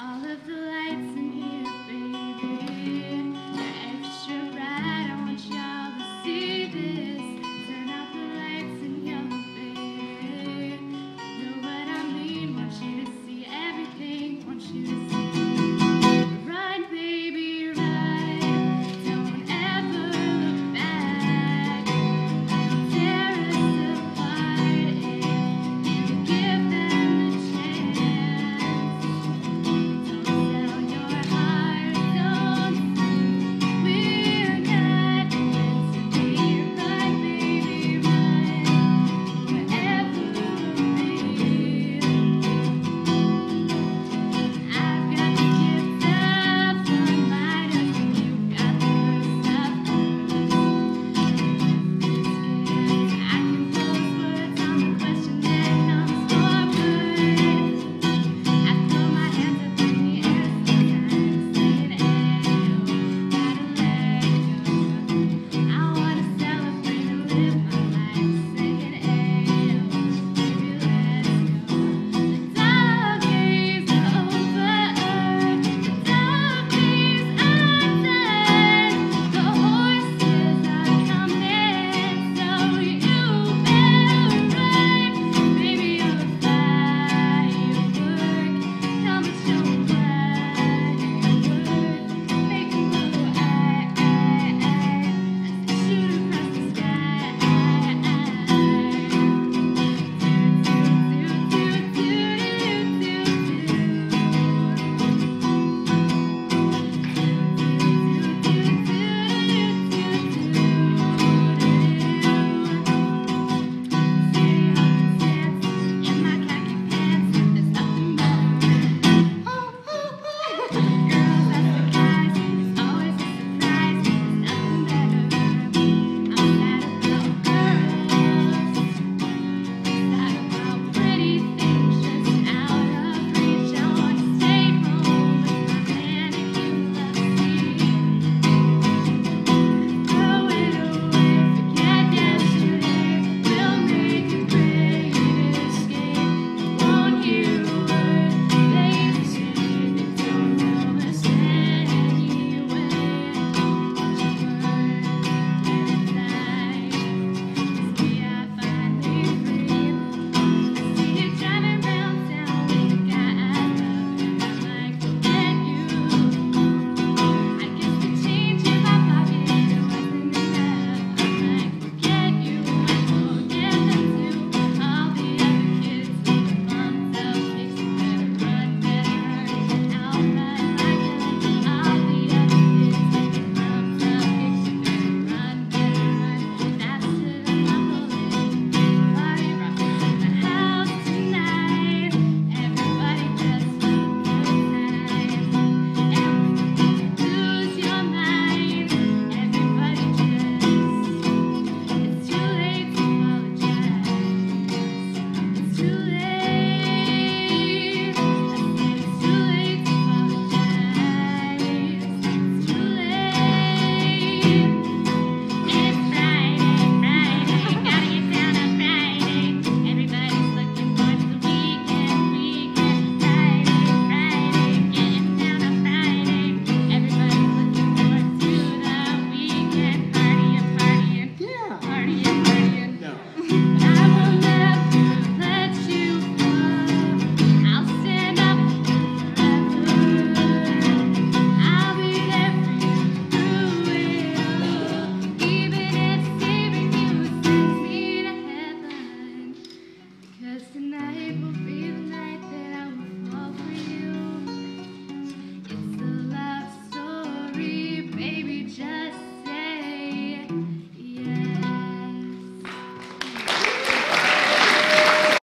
All of the lights in here,